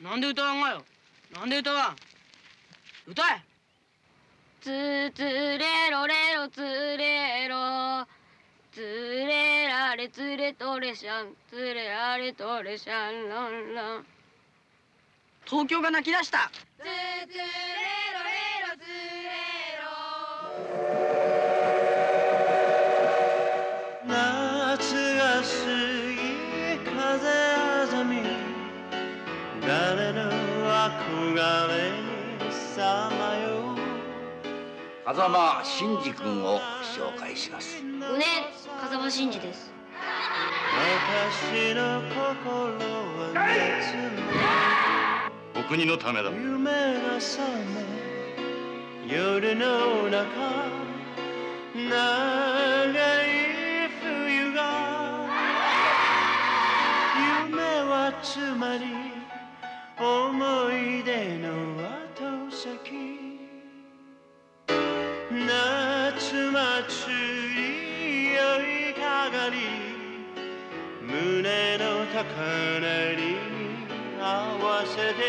なんで歌わんがよ？なんで歌わん？歌え！つつれろれろつれろ。つれられつれとれしゃん。つれられとれしゃん。らんらん。東京が泣き出した。つつれ風間真司君を紹介します。うね風間真司です。私の心は熱お国のためだの夢が覚め夜の中長い冬が夢はつまり思い出夏祭り酔いかがり胸の高鳴り合わせて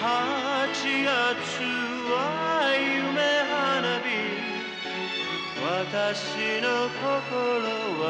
8月は夢花火。私の心は